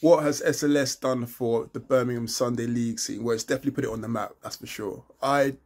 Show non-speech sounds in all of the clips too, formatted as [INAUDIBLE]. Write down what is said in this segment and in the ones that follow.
what has SLS done for the Birmingham Sunday League scene? Well, it's definitely put it on the map, that's for sure. I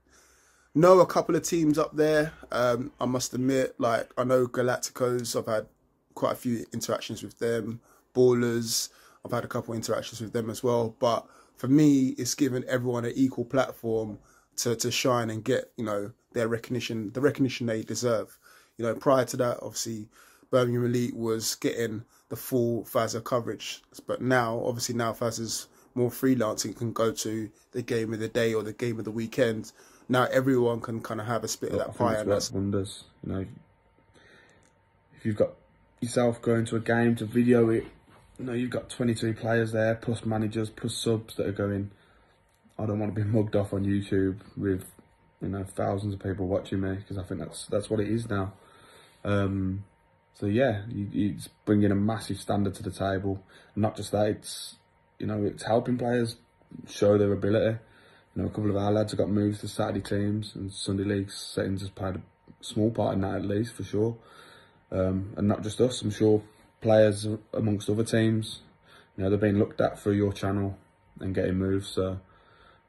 know a couple of teams up there. Um, I must admit, like I know Galacticos. I've had quite a few interactions with them. Ballers. I've had a couple of interactions with them as well. But for me, it's given everyone an equal platform to to shine and get you know their recognition, the recognition they deserve. You know, prior to that, obviously, Birmingham Elite was getting the full Fazza coverage, but now, obviously, now Fazza's more freelancing can go to the game of the day or the game of the weekend now everyone can kind of have a split of that pie. And that's wonders. You know, if you've got yourself going to a game to video it, you know, you've got 22 players there, plus managers, plus subs that are going, I don't want to be mugged off on YouTube with, you know, thousands of people watching me, because I think that's that's what it is now. Um, so yeah, it's bringing a massive standard to the table. Not just that, it's, you know, it's helping players show their ability. You know, a couple of our lads have got moves to Saturday teams and Sunday league settings has played a small part in that at least, for sure. Um, and not just us, I'm sure players amongst other teams, you know, they're being looked at through your channel and getting moves. So,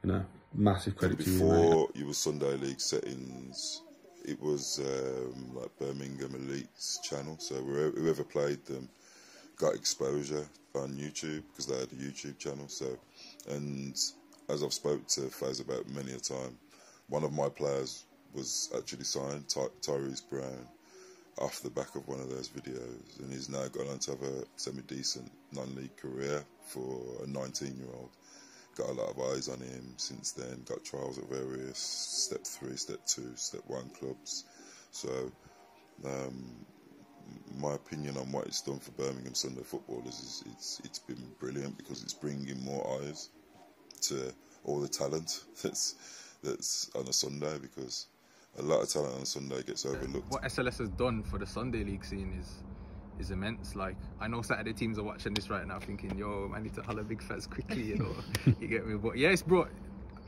you know, massive credit Before to you. Before you were Sunday league settings, it was um, like Birmingham Elite's channel. So whoever played them got exposure on YouTube because they had a YouTube channel. So, and as I've spoke to Faz about many a time, one of my players was actually signed, Ty Tyrese Brown, off the back of one of those videos, and he's now gone on to have a semi-decent non-league career for a 19-year-old. Got a lot of eyes on him since then. Got trials at various step three, step two, step one clubs. So, um, my opinion on what it's done for Birmingham Sunday footballers is it's it's been brilliant because it's bringing more eyes to all the talent [LAUGHS] that's that's on a Sunday because a lot of talent on a Sunday gets overlooked. What SLS has done for the Sunday league scene is is immense. Like I know Saturday teams are watching this right now, thinking, "Yo, I need to holler big Faz [LAUGHS] quickly," you know. you get me? But yeah, it's brought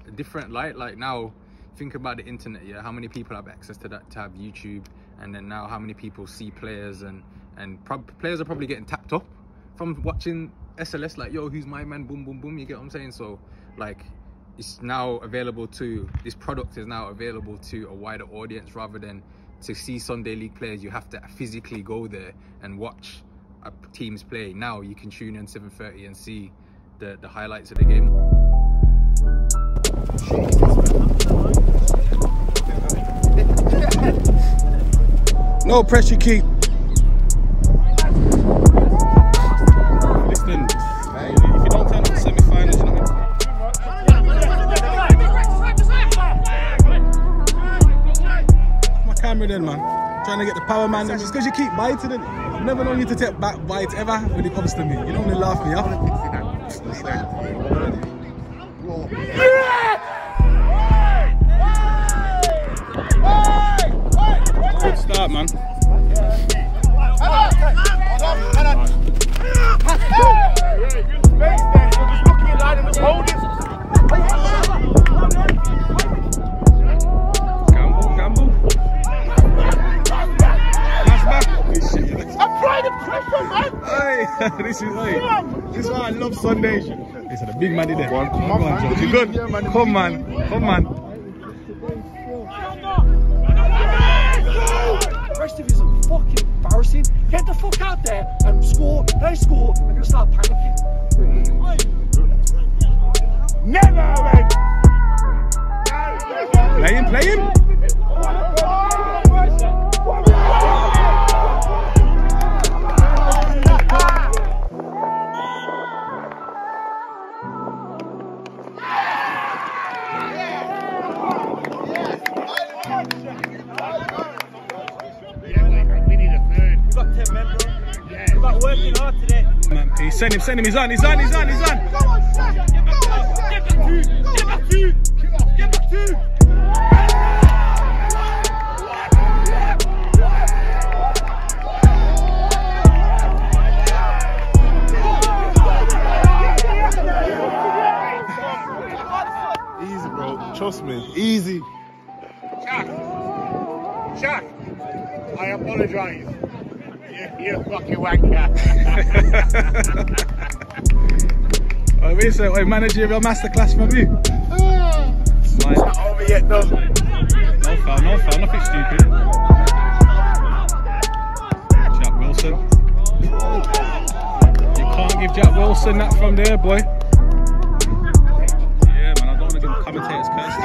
a different light. Like now, think about the internet. Yeah, how many people have access to that? To have YouTube, and then now how many people see players and and players are probably getting tapped up from watching SLS. Like, yo, who's my man? Boom, boom, boom. You get what I'm saying? So like it's now available to this product is now available to a wider audience rather than to see Sunday League players you have to physically go there and watch teams play. Now you can tune in 7:30 and see the the highlights of the game. No pressure keep then, man. Trying to get the power man. Just because you keep biting it. I've never known you to take back bites ever when it comes to me. You don't only laugh me off. Good start, man. [LAUGHS] this is like, this is why I love Sundays. It's a big man in there. Come on, come on, man. You good? Come man, come man. The rest of you is fucking embarrassing. Get the fuck out there and score. They score. I'm gonna start panicking. Never, man. Play him, play him. Send him, send him. He's on, he's on, he's on, he's on. Managerial masterclass from you. Smile. Not over yet though. No foul, no foul, nothing stupid. Jack Wilson. You can't give Jack Wilson that from there, boy. Yeah, man, I don't want to give commentators curse.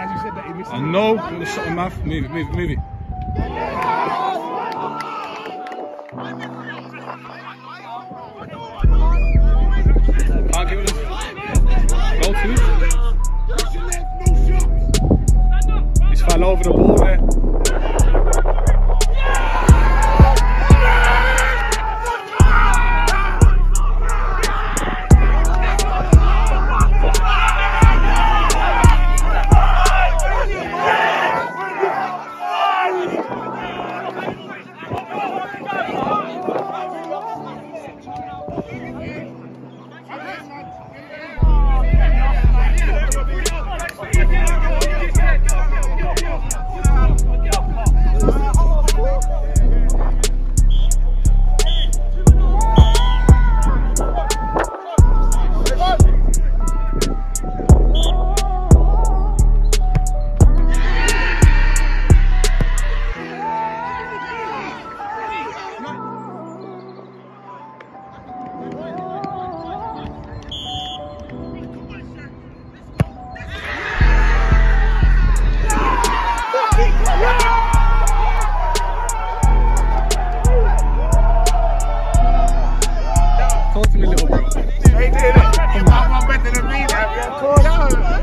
As you said that he missed. I know, shut in mouth. Move it, move it, move it.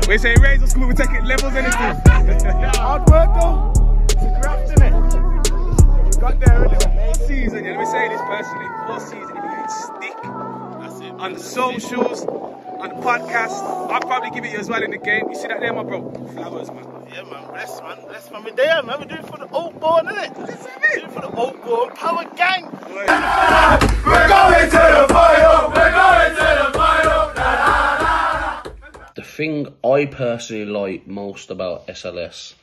We say raise or school, we take it levels, anything. Hard work though. It's a graft, isn't it? We got there, innit? season, yeah, let me say this personally, all season, if you get stick on the socials, on the podcast, I'll probably give it you as well in the game. You see that there, my bro? Flowers, man. Yeah, man, bless, man, bless, man. We're there, man. We're doing it for the old born, innit? We're doing it for the old born power gang. The thing I personally like most about SLS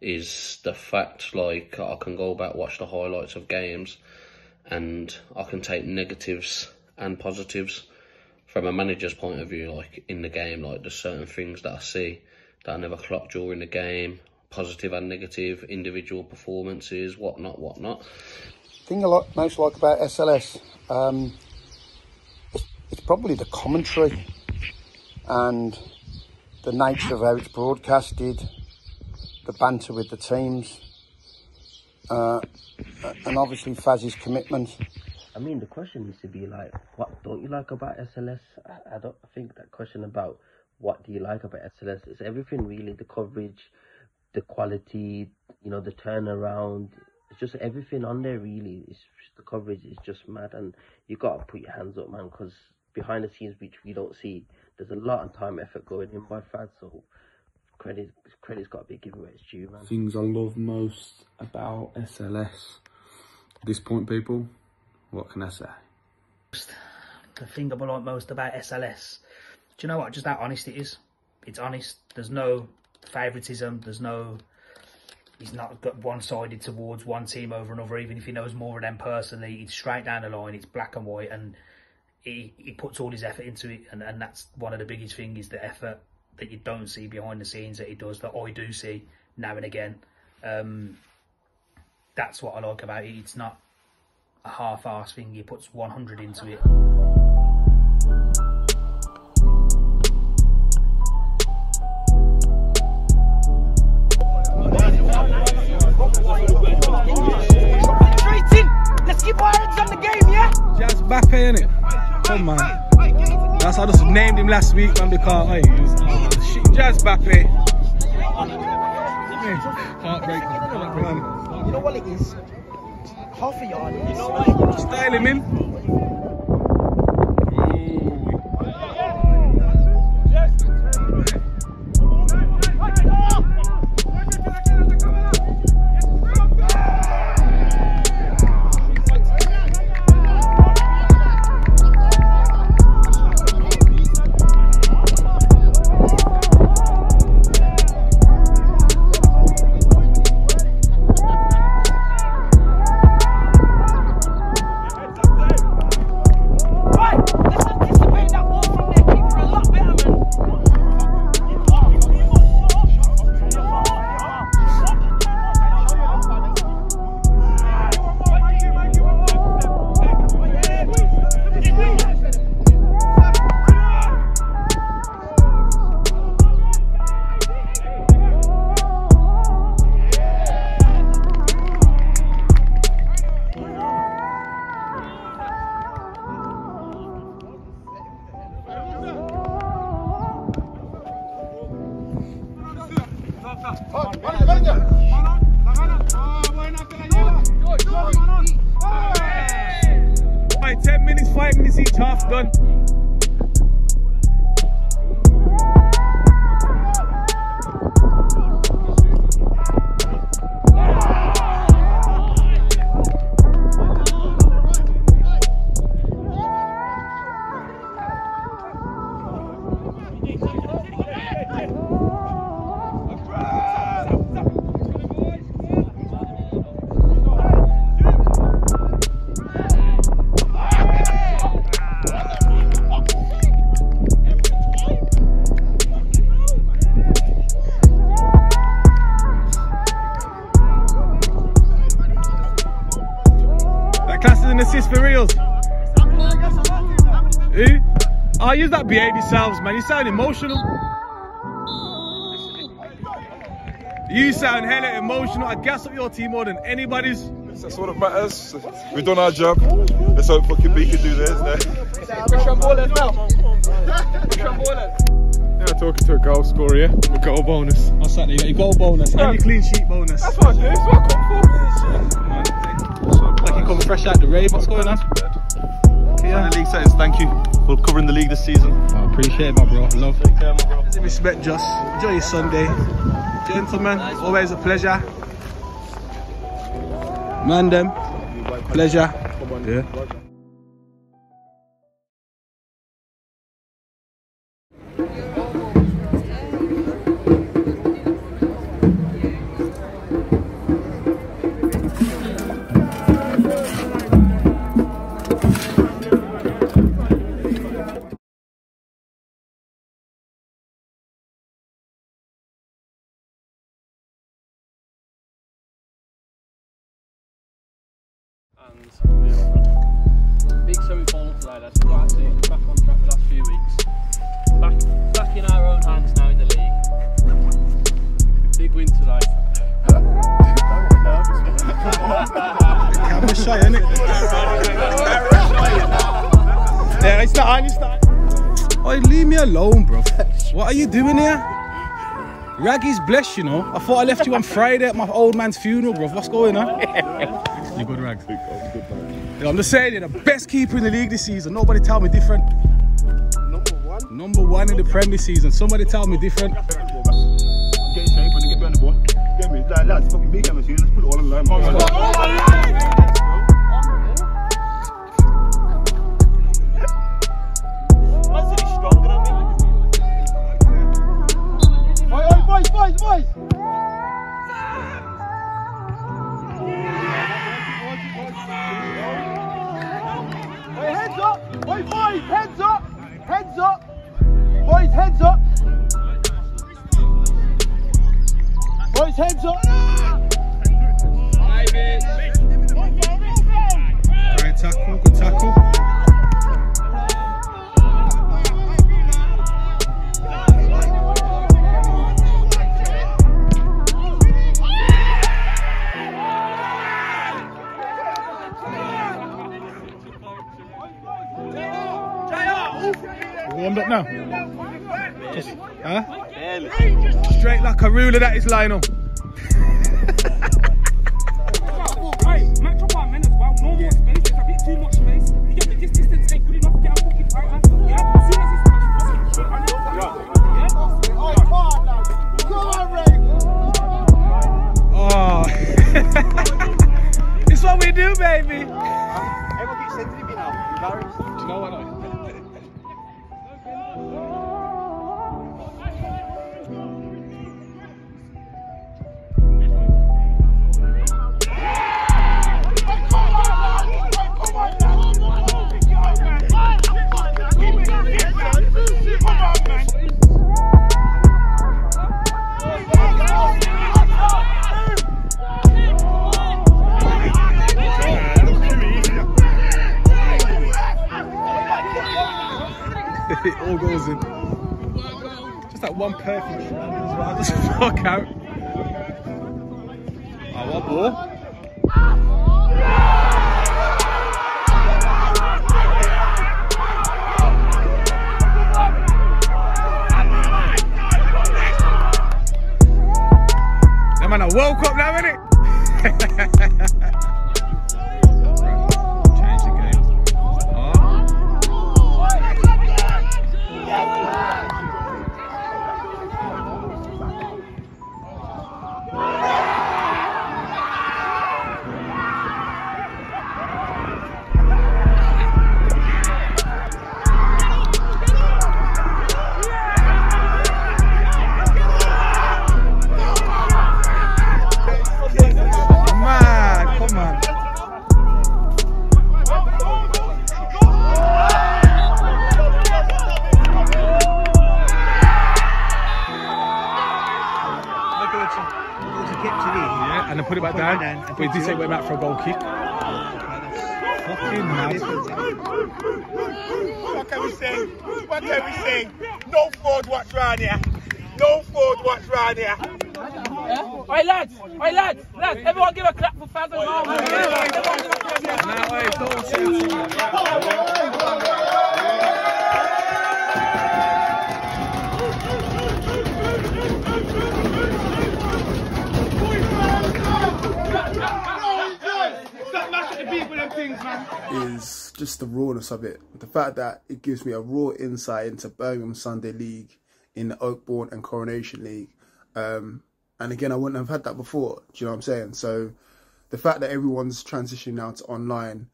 is the fact like I can go back watch the highlights of games and I can take negatives and positives from a manager's point of view like in the game. Like there's certain things that I see that I never clocked during the game positive and negative individual performances whatnot whatnot. Thing I like, most like about SLS, um, it's, it's probably the commentary and the nature of how it's broadcasted, the banter with the teams, uh, and obviously Faz's commitment. I mean, the question needs to be like, what don't you like about SLS? I, I don't think that question about what do you like about SLS is everything really. The coverage, the quality, you know, the turnaround. It's just everything on there really. It's the coverage is just mad, and you gotta put your hands up, man, because behind the scenes, which we don't see, there's a lot of time effort going in by Faz. So credit credit's got to be given where it's due, man. Things I love most about SLS. At this point, people, what can I say? the thing I like most about SLS. Do you know what? Just how honest it is. It's honest. There's no favouritism. There's no. He's not got one-sided towards one team over another. Even if he knows more of them personally, it's straight down the line. It's black and white, and he he puts all his effort into it. And and that's one of the biggest things is the effort that you don't see behind the scenes that he does. That I do see now and again. Um, that's what I like about it. It's not a half-ass thing. He puts 100 into it. Let's keep our hands on the game, yeah? Jazz Bappe, innit? Come on. That's how I just named him last week, man, because hey, he was, shit, Jazz Bappe. Heartbreak. You know what it is? Half a yard. You know what? Style him in. An assist for reals. Who? Oh, you that behave yourselves, man. You sound emotional. You sound hella emotional. I gas up your team more than anybody's. That's what it matters. We've done our job. Let's hope fucking B can do theirs eh? now. Yeah, talking to a goal scorer, yeah? A goal bonus. What's that? You got your goal bonus and your clean sheet bonus. That's what I do. That's what I come for. Like you come fresh out the rave. What's going on? Yeah. League settings, thank you for covering the league this season. I appreciate it, my bro. Love. Take care, my bro. Respect, Joss. Enjoy your Sunday. Gentlemen, always a pleasure. Man, them. Pleasure. Yeah. And yeah, big semi-final today. Let's go out season back on track the last few weeks. Back, back in our own hands now in the league. Big win today. Camera shy, innit? yeah, it's not on, it's not. Oh, leave me alone, bro. What are you doing here? Raggy's blessed, you know. I thought I left you on Friday at my old man's funeral, bro. What's going on? [LAUGHS] you good, Rags? Yeah, I'm just saying, you're the best keeper in the league this season. Nobody tell me different. Number one? Number one in the Premier this season. Somebody tell me different. Get in shape Lionel. But he did say he went back for a goal kick. Fucking mad. What can we say? What can we say? No fraud what's round here. No fraud what's round here. Oi lads, oi lads, lads, everyone give a clap for Faz and Marvel. Everyone give a clap. Things, man. is just the rawness of it. The fact that it gives me a raw insight into Birmingham Sunday League in the Oakbourne and Coronation League. Um, and again, I wouldn't have had that before. Do you know what I'm saying? So the fact that everyone's transitioning now to online,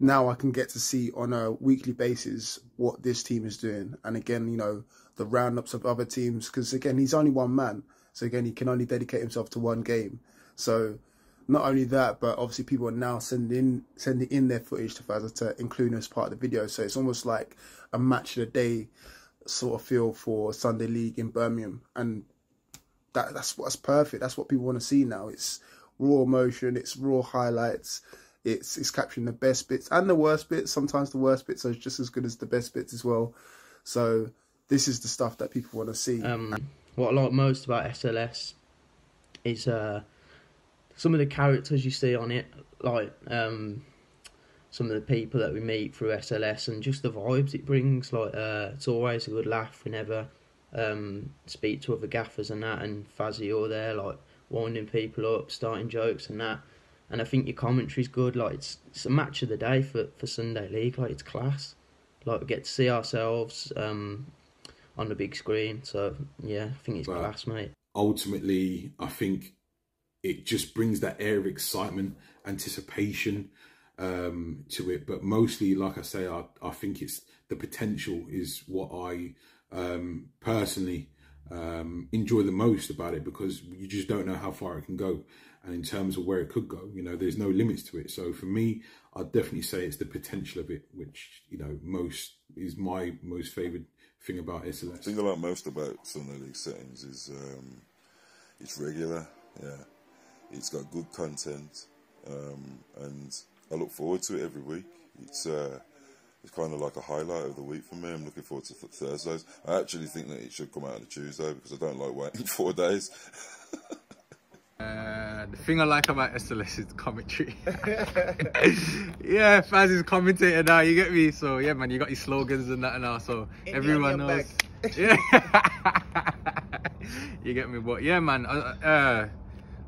now I can get to see on a weekly basis what this team is doing. And again, you know, the roundups of other teams, because again, he's only one man. So again, he can only dedicate himself to one game. So not only that, but obviously people are now sending in, sending in their footage to Fazza to include as part of the video. So it's almost like a match of the day sort of feel for Sunday League in Birmingham, and that that's what's perfect. That's what people want to see now. It's raw emotion, it's raw highlights, it's it's capturing the best bits and the worst bits. Sometimes the worst bits are just as good as the best bits as well. So this is the stuff that people want to see. Um, what I like most about SLS is uh, some of the characters you see on it, like um, some of the people that we meet through SLS, and just the vibes it brings. Like uh, it's always a good laugh whenever um, speak to other gaffers and that, and Fazzy you're there, like winding people up, starting jokes and that. And I think your commentary's good. Like it's it's a match of the day for, for Sunday League. Like it's class. Like we get to see ourselves um, on the big screen. So yeah, I think it's But class, mate. ultimately, I think it just brings that air of excitement, anticipation um, to it. But mostly, like I say, I, I think it's the potential is what I um, personally um, enjoy the most about it because you just don't know how far it can go. And in terms of where it could go, you know, there's no limits to it. So for me, I'd definitely say it's the potential of it, which, you know, most is my most favoured thing about SLS. The thing I like most about Sunday League settings is um, it's regular, yeah. It's got good content, um, and I look forward to it every week. It's uh, it's kind of like a highlight of the week for me. I'm looking forward to th- Thursdays. I actually think that it should come out on a Tuesday because I don't like waiting [LAUGHS] four days. Uh, the thing I like about SLS is the commentary. [LAUGHS] yeah, Faz is commentator now, you get me? So yeah man, you got your slogans and that now, so India everyone knows. [LAUGHS] Yeah. you get me? But yeah man, uh, uh,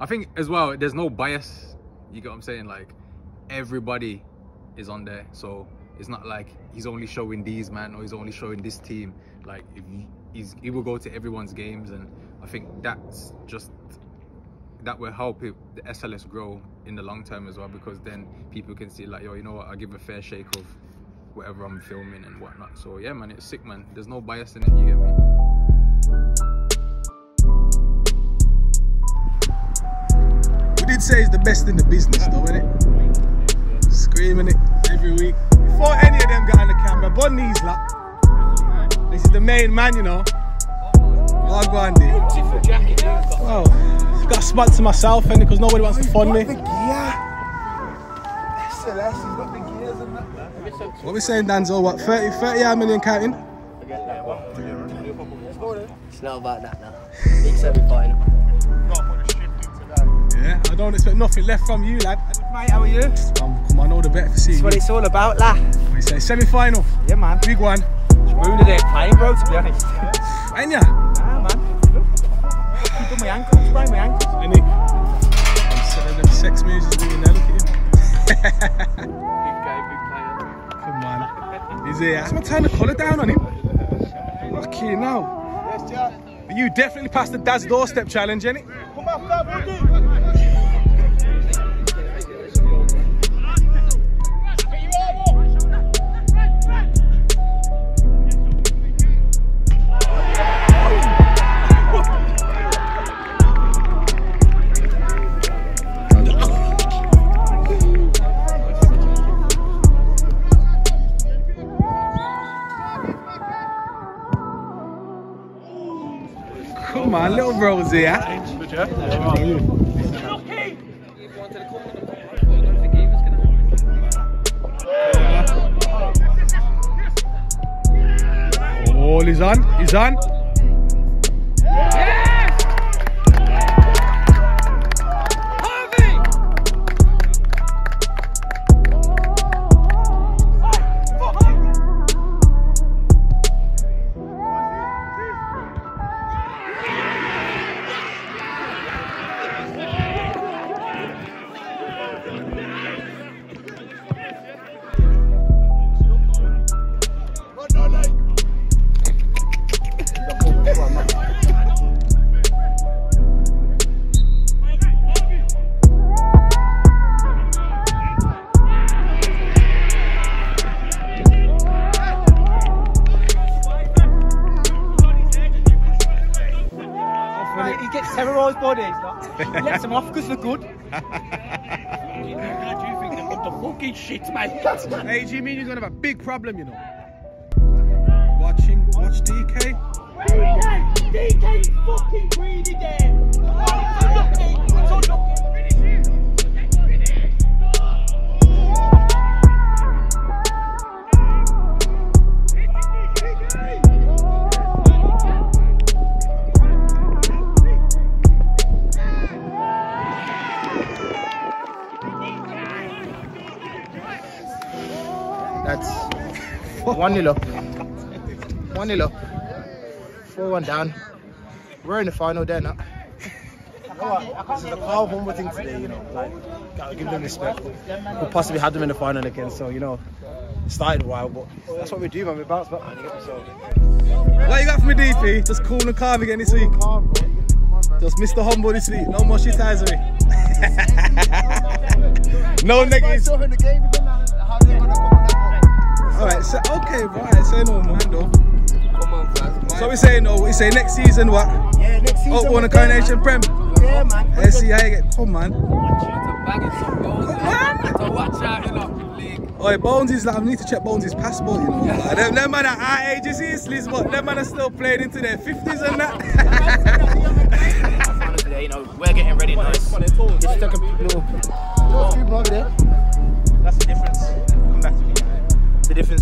I think as well, there's no bias. You get what I'm saying? Like everybody is on there. So it's not like he's only showing these man or he's only showing this team. Like he's, he will go to everyone's games and I think that's just that will help it, the SLS grow in the long term as well because then people can see like yo you know what I give a fair shake of whatever I'm filming and whatnot so yeah man it's sick man there's no bias in it you get me We did say it's the best in the business, though, innit? Screaming it every week. Before any of them got on the camera, but these lot. This is the main man, you know. What go on, dude? Well, oh, got to myself, and because nobody wants to fund me. SLS, he's got the gears and that. What we saying, Danzo? What, 30, 30 odd million counting? It's not about that now. Big semi final. Yeah, I don't expect nothing left from you, lad. Mate, how are you? Um, come on, all the better for seeing That's what it's all about, lah. What you say, semi-final? Yeah, man. Big one. Ruined it playing, bro, to be honest. [LAUGHS] Ain't ya? Nah, man. Keep on my ankle, sprain my ankle. Ain't he? I'm selling them sex music doing there, look at him. big guy, big player. Come on. Is he? I'm gonna turn the colour down on him. Okay, now. Yes, Jack. You definitely passed the dad's doorstep challenge, ain't it? Come on, come Come on, little Rosie. Huh? How are you? On, he's on. Hey, G mean he's gonna have a big problem, you know. 1 0 up. 1 0 up. 4 1 down. We're in the final there now. This is a Carl humble thing today, you know. Like, gotta give them respect. We possibly had them in the final again, so you know, it started a while, but that's what we do, man. We bounce back. So, What you got for me, DP? Just cool and calm again this week. Just Mr. Humble this week. No more shitizery. [LAUGHS] no negatives. Alright, so okay, right, say no more, though. Come on, So we say no, we say next season what? Yeah, next season. Oh, won a we're coronation prem. Yeah, man. Let's see how you get. Come on. So watch out, you know. Oi, Bones is like, I need to check Bones' passport, you know. Like, them, them man at our ages is but them man are still playing into their 50s and that. today, you know, we're getting ready nice. Just take a little. People over there. That's the difference.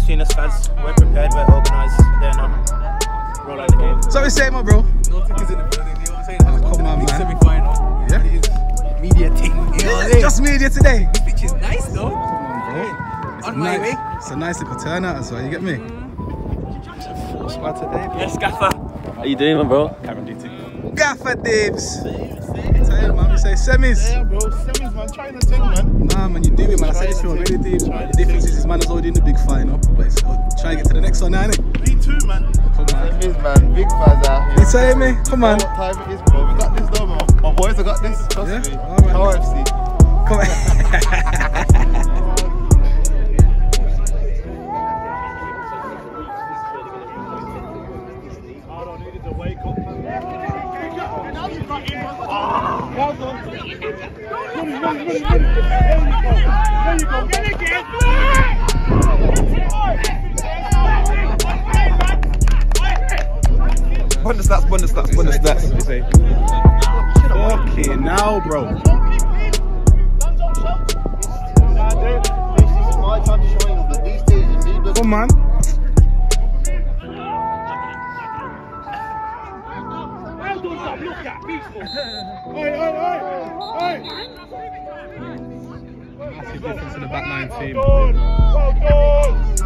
The difference between us lads, we're prepared, we're organised, they're not. Roll out the game. So we say, my bro. Nothing is in the building, you know what I'm saying? Come on, man. Semi-final. Yeah. Media thing, you know what Just media today. This pitch is nice though. Mm, it's On my nice. way. It's a nice little turnout as well, you get me? Yes, Gaffer. How you doing, man, bro? Karen duty. Gaffer Dibs. Tell you, man, we say semis. Yeah, bro, semis, man. Trying to thing, man. Nah, man, you do it, man. I said this to you already, Dibs. The difference is this man is already in the big final, but it's uh, try and get to the next one now, innit? Me too, man. Come on. Semis, man. Big fans out here. You tell me? Come on. What time it is, bro? We got this, though, man. My boys have got this. Trust Yeah? me. Alright. Power FC. Come on. [LAUGHS] Bundestats, Bundestats, Bundestats. You say. Fucking now, bro. Come on. Massive difference in the back line team. Well done. Well done.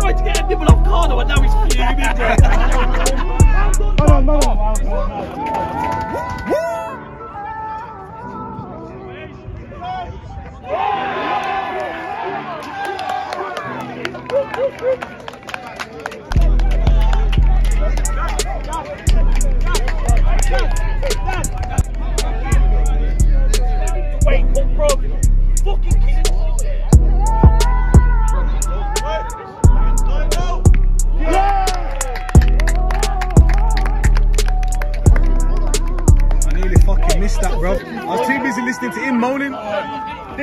Tried to get a nibble off Cardo and now he's fuming. Hold on, hold on, hold on, hold. Wait, him moaning.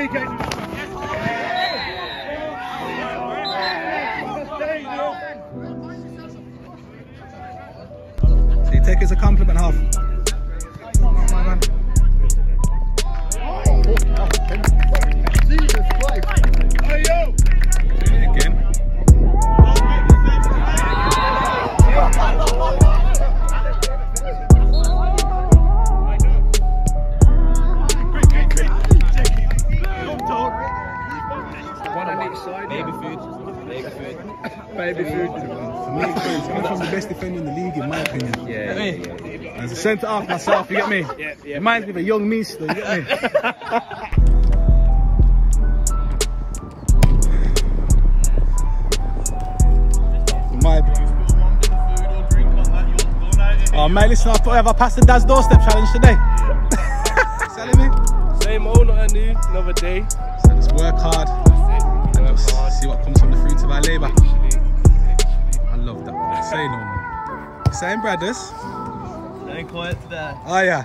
Take it as a compliment, half. Centre half myself, you get me? Yeah, yeah. Reminds me of a young me still, you get me? My Oh mate, listen, I thought have ever passed the Dad's doorstep challenge today. Telling [LAUGHS] me? Same old, nothing new, another day. So just work hard and just see what comes from the fruits of our labour. I love that. man. Say no more. Same brothers. Staying quiet today. Oh yeah.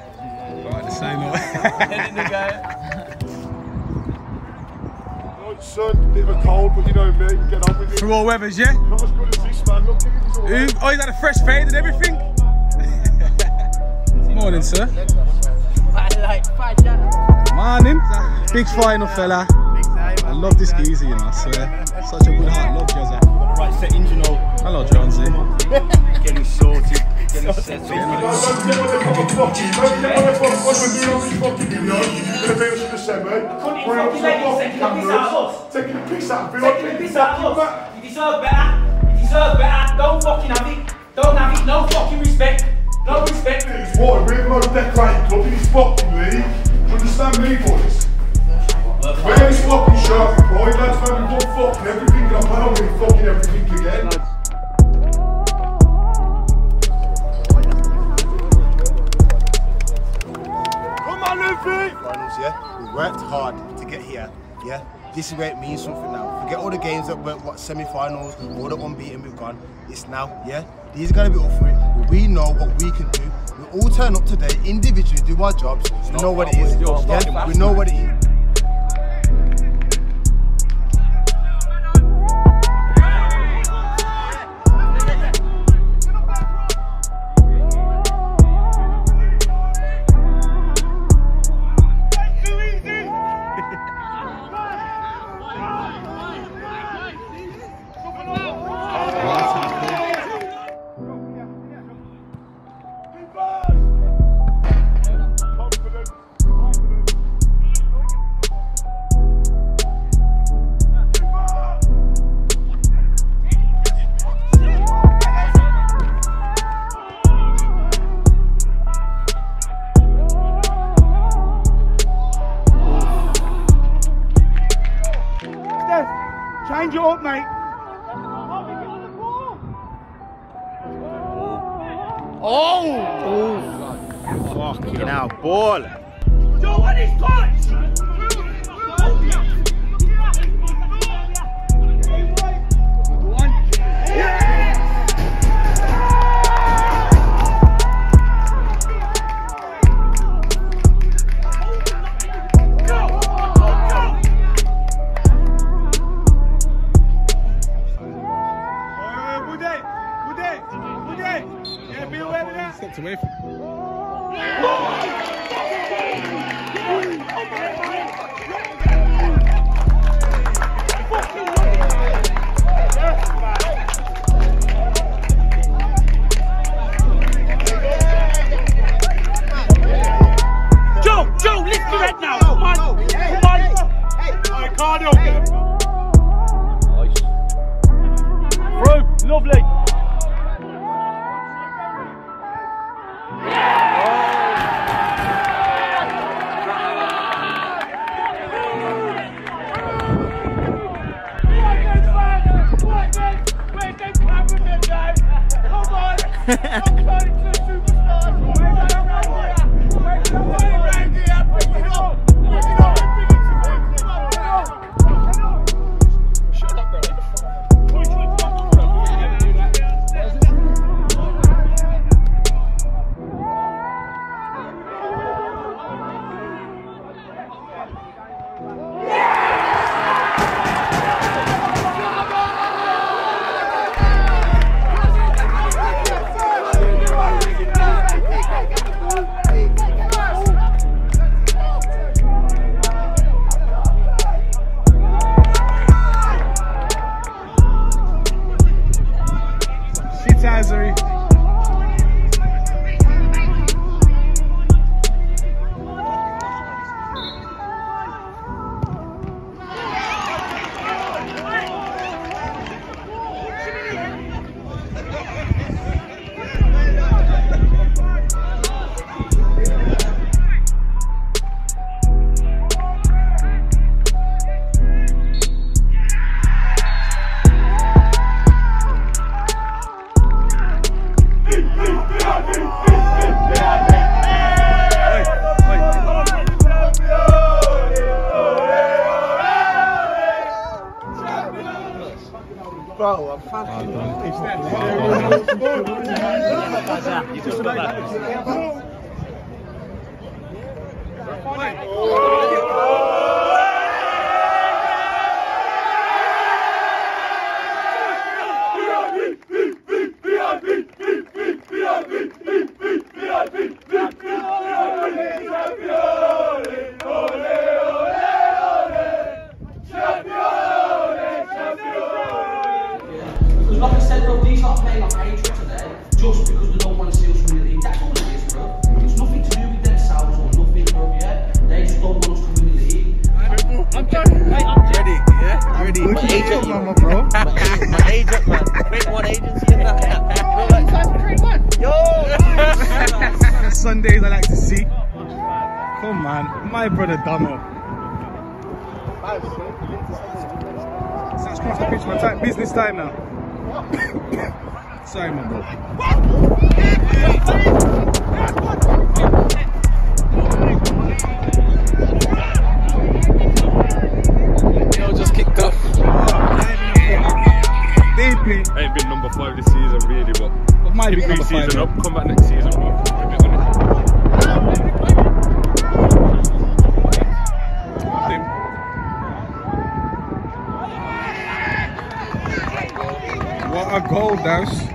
Alright, say no. Heading to go. Right, son, bit of a cold, but you know me, get on with it. Through all weathers, yeah? Not as good as this man, look at him, he's all Who? Oh, he's had a fresh fade and everything. [LAUGHS] Morning, sir. Morning. Big final fella. I love this geezer, you know, I swear. Such a good heart, love Jazza. Right settings, you know. Hello, Jonesy. Getting sorted, getting settled. Taking the piss out of Taking the piss out of us. You deserve better. You deserve better. Don't fucking have it. Don't have it. No fucking respect. No respect. It's what we're most decorated club in this fucking league. Do you understand me, boys? Wear this fucking shirt, boy. Lads, man, we've won fucking everything, I'm not fucking everything again. Yeah? We worked hard to get here, yeah? This is where it means something now. Forget all the games that went, what, semi-finals, all the unbeaten we've gone. It's now, yeah? These are going to be up for it. We know what we can do. We all turn up today, individually do our jobs. We know what it is. Yeah? We know what it is. Change it up, mate. Oh! Fucking hell, ball. Joe, what is touch? [LAUGHS] Okay. My, my agent, man. Create one agency and that. Yo. [LAUGHS] Sundays I like to see. Come on, my brother Dono. Sounds cross the pitch, my time, business time now. [COUGHS] Sorry, my bro. Yo, just kicked off. Deeply. Ain't been number five this season, really, but might be number season yeah. up. Come back next season, bro. It it. What a goal, Dash.